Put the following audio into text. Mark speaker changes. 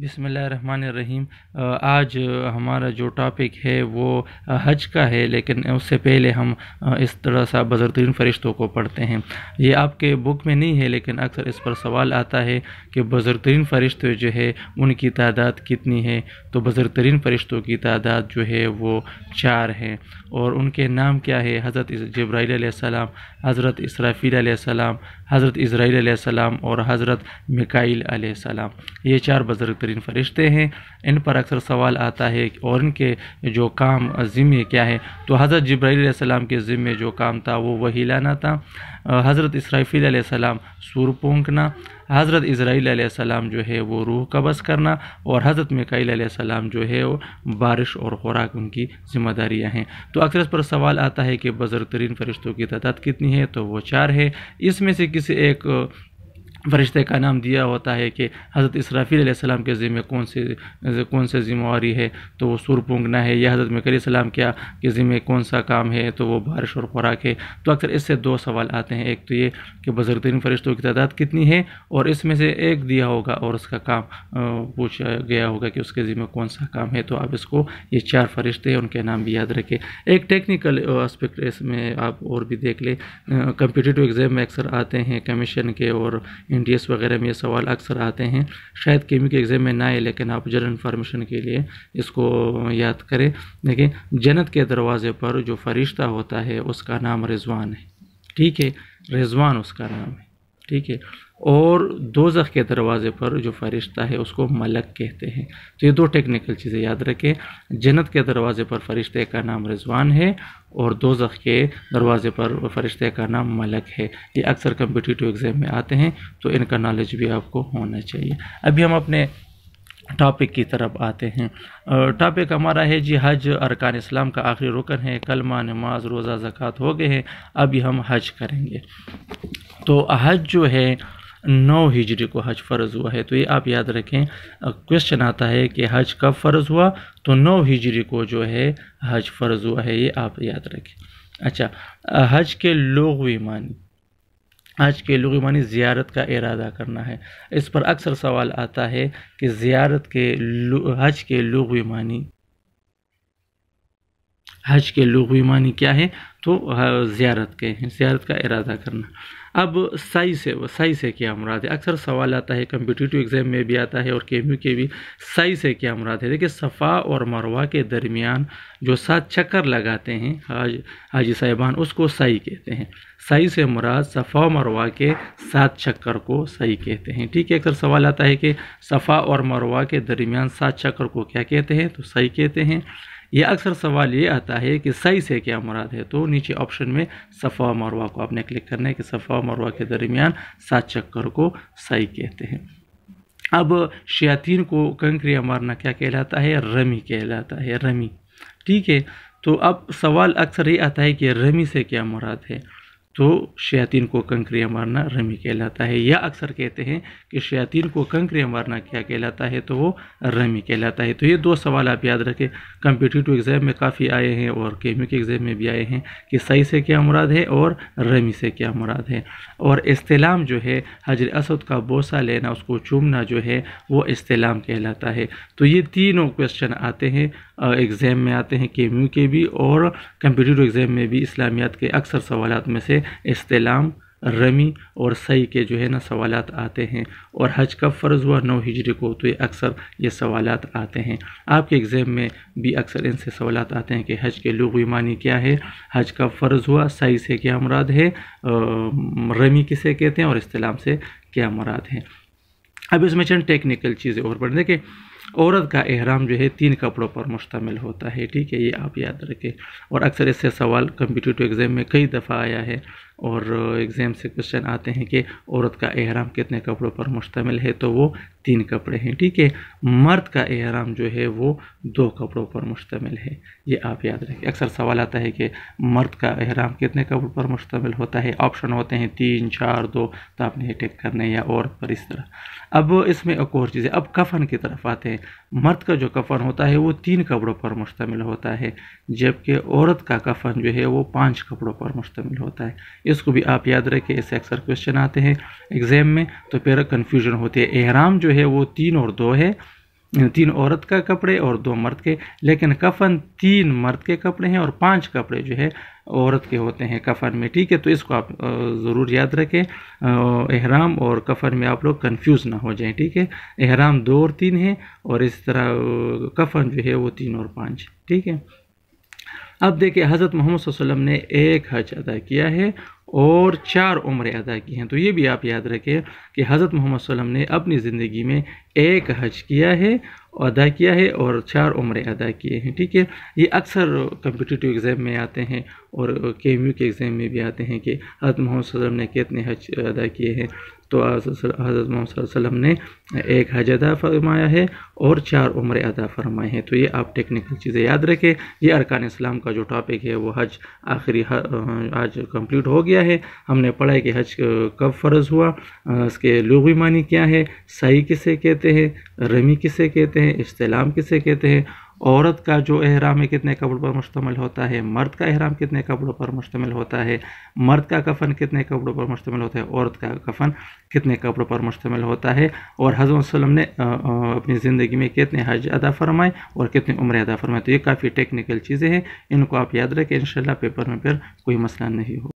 Speaker 1: बिसमीम आज हमारा जो टॉपिक है वो हज का है, लेकिन उससे पहले हम इस तरह सा बजरतरीन फ़रिश्तों को पढ़ते हैं। ये आपके बुक में नहीं है, लेकिन अक्सर इस पर सवाल आता है कि बजरतरीन फ़रिश्ते जो है, उनकी तादाद कितनी है? तो बजरतरीन फ़रिश्तों की तादाद जो है, वो चार हैं। और उनके नाम क्या है? हज़रत जब्राईसम हज़रत इसराफ़ील हज़रत इसराइल सलाम और हज़रत मिकाइल सलाम। ये चार बजरतरीन फ़रिश्ते हैं। इन पर अक्सर सवाल आता है और इनके जो काम ज़िम्मे क्या है? तो हज़रत जब्राईल सलाम के ज़िम्मे जो काम था, वो वही लाना था। हज़रत इसराफ़ील सलाम सूर पोंकना हज़रत इसराइल जो है वो रूह कबस करना, और हज़रत मकाईल सलाम जो है वो बारिश और खुराक उनकी ज़िम्मेदारियाँ हैं। तो अक्सर इस पर सवाल आता है कि बज़र तरीन फ़रिश्तों की तादाद कितनी है? तो वो चार है। इसमें से किसी एक फरिश्ते का नाम दिया होता है कि हज़रत इसराफ़ील सलाम के ज़िम्मे कौन से कौन से ज़िम्मेवारी है? तो वो सुर पूंगना है। या हज़रत मकर सलाम क्या, के ज़िम्मे कौन सा काम है? तो वो बारिश और खुराक है। तो अक्सर इससे दो सवाल आते हैं। एक तो ये कि बजरतरीन फ़रिश्तों की तादाद कितनी है? और इसमें से एक दिया होगा और उसका काम पूछा गया होगा कि उसके ज़िम्मे कौन सा काम है। तो आप इसको, ये चार फरिश्ते हैं, उनके नाम भी याद रखें। एक टेक्निकल आस्पेक्ट इसमें आप और भी देख लें। कम्पिटिटिव एग्ज़ाम में अक्सर आते हैं कमीशन के और एन वगैरह में ये सवाल अक्सर आते हैं। शायद केमी के एग्ज़ाम में ना आए, लेकिन आप जनरल इन्फॉर्मेशन के लिए इसको याद करें। देखिए, जन्नत के दरवाज़े पर जो फरिश्ता होता है, उसका नाम रिजवान है। ठीक है? रिजवान उसका नाम है। ठीक है? और दो के दरवाज़े पर जो फरिश्ता है उसको मलक कहते हैं। तो ये दो टेक्निकल चीज़ें याद रखें। जन्नत के दरवाज़े पर फरिश्ते का नाम रिजवान है और दो के दरवाज़े पर फरिश्ते का नाम मलक है। ये अक्सर कम्पिटिटिव एग्ज़ाम में आते हैं तो इनका नॉलेज भी आपको होना चाहिए। अभी हम अपने टॉपिक की तरफ़ आते हैं। टॉपिक हमारा है जी हज, अरकान इस्लाम का आखिरी रुकन है। कलमा, नमाज़, रोज़ा, ज़क़़त हो गए हैं। अभी हम हज करेंगे। तो हज जो है नौ हिजरी को हज फ़र्ज़ हुआ है। तो ये आप याद रखें क्वेश्चन आता है कि हज कब फ़र्ज़ हुआ? तो नौ हिजरी को जो है, हज फ़र्ज़ हुआ है, ये आप याद रखें। अच्छा हज के लोग मानी। हज के लोग मानी ज़ियारत का इरादा करना है। इस पर अक्सर सवाल आता है कि ज़ियारत के हज के लोग मानी। हज के लोग मानी क्या है? तो ज़ियारत के हैं, ज़ियारत का इरादा करना। अब साई से साई से क्या मुराद है? अक्सर सवाल आता है कम्पिटिटिव एग्ज़ाम में भी आता है और के के भी साई से क्या मुराद है? देखिए, सफ़ा और मरवा के दरमियान जो सात चक्कर लगाते हैं, हाज, हाजी साहिबान, उसको साई कहते हैं। सही से मुराद सफ़ा मरवा के सात चक्कर को सही कहते हैं। ठीक है, अक्सर सवाल आता है कि सफ़ा और मरवा के दरमियान सात चक्कर को क्या कहते हैं? तो सही कहते हैं। ये अक्सर सवाल ये आता है कि सही से क्या मुराद है? तो नीचे ऑप्शन में सफ़ा मरवा को आपने क्लिक करना है कि सफ़ा मरवा के दरमियान सात चक्कर को सही कहते हैं। अब शयातीन को कंक्रिया मारना क्या कहलाता है? रमी कहलाता है, रमी। ठीक है तो अब सवाल अक्सर ये आता है कि रमी से क्या मुराद है? तो शयातीन को कंकरियाँ मारना रमी कहलाता है। या अक्सर कहते हैं कि शयातीन को कंकरियाँ मारना क्या कहलाता है तो वो रमी कहलाता है। तो ये दो सवाल आप याद रखें। कम्पिटिटिव एग्ज़ाम में काफ़ी आए हैं और केमी के एग्ज़ाम में भी आए हैं कि सही से क्या मुराद है और रमी से क्या मुराद है। और इस्तेलाम जो है, हजर असद का बोसा लेना, उसको चूमना जो है, वो इस्तेलाम कहलाता है। तो ये तीनों क्वेश्चन आते हैं। एग्ज़ाम में आते हैं के के भी और कंप्यूटर एग्ज़ाम में भी इस्लामियात के अक्सर सवाल में से इस्तेलाम, रमी और सही के जो है ना सवाल आते हैं। और हज कब फ़र्ज़ हुआ नौ हिजरी को तो ये अक्सर ये सवाल आते हैं। आपके एग्ज़ाम में भी अक्सर इनसे सवाल आते हैं कि हज के लुगी मानी क्या है? हज कब फ़र्ज़ हुआ सही से क्या मुराद है? रमी किसे कहते हैं और इस्तेलाम से क्या मुराद है? अब इसमें चंद टेक्निकल चीज़ें और पढ़ देखिए औरत का एहराम जो है तीन कपड़ों पर मुश्तमिल होता है, ठीक है, ये आप याद रखें। और अक्सर इससे सवाल कम्पिटिटिव एग्ज़ाम में कई दफ़ा आया है और एग्ज़ाम से क्वेश्चन आते हैं कि औरत का एहराम कितने कपड़ों पर मुश्तमिल है तो वो तीन कपड़े हैं, ठीक है? मर्द का एहराम जो है वो दो कपड़ों पर मुश्तमिल है। ये आप याद रखें। अक्सर सवाल आता है कि मर्द का एहराम कितने कपड़ों पर मुश्तमिल होता है? ऑप्शन होते हैं तीन, चार, दो तो आपने ये टिक करने या और पर इस तरह। अब इसमें एक और चीज़ है। अब कफन की तरफ़ आते हैं। मर्द का जो कफन होता है वो तीन कपड़ों पर मुश्तमिल होता है, जबकि औरत का कफन जो है वो पाँच कपड़ों पर मुश्तमिल होता है। इसको भी आप याद रखें। इससे अक्सर क्वेश्चन आते हैं एग्ज़ाम में तो फिर कन्फ्यूज़न होती है। एहराम जो है वो तीन और दो है, तीन औरत का कपड़े और दो मर्द के, लेकिन कफन तीन मर्द के कपड़े हैं और पाँच कपड़े जो है औरत के होते हैं कफन में, ठीक है? तो इसको आप ज़रूर याद रखें। एहराम और कफन में आप लोग कंफ्यूज ना हो जाएँ, ठीक है? एहराम दो और तीन है और इस तरह कफन जो है वो तीन और पाँच, ठीक है? अब देखिए, हज़रत मोहम्मद वसल्लम ने एक हज अदा किया है और चार उम्र अदा की हैं। तो ये भी आप याद रखें कि हज़रत मोहम्मद वसल्लम ने अपनी ज़िंदगी में एक हज किया है, अदा किया है और चार उम्र अदा किए हैं। ठीक है? ये अक्सर कम्पिटिटिव एग्ज़ाम में आते हैं और के के एग्ज़ाम में भी आते हैं कि हज़रत मोहम्मद वसल्लम ने कितने हज अदा किए हैं। तो हज़रत मोहम्मद ने एक हज अदा फरमाया है और चार उम्र अदा फरमाए हैं। तो ये आप टेक्निकल चीज़ें याद रखें। ये अरकान इस्लाम का जो टॉपिक है, वो हज आखिरी आज कंप्लीट हो गया है। हमने पढ़ा है कि हज कब फ़र्ज़ हुआ इसके लुगी मानी क्या है, सही किसे कहते हैं, रमी किसे कहते हैं, इस्तेलाम किसे कहते हैं औरत का जो एहराम है, कितने कपड़ों पर मुश्तमिल होता है? मर्द का एहराम कितने कपड़ों पर मुश्तमिल होता है? मर्द का कफन कितने कपड़ों पर मुश्तमिल होता है? औरत का कफन कितने कपड़ों पर मुश्तमिल होता है? और हज़रत वसलम ने अपनी ज़िंदगी में कितने हज अदा फरमाए और कितने उम्र अदा फरमाए? तो ये काफ़ी टेक्निकल चीज़ें हैं, इनको आप याद रखें इन पेपर में फिर कोई मसला नहीं हो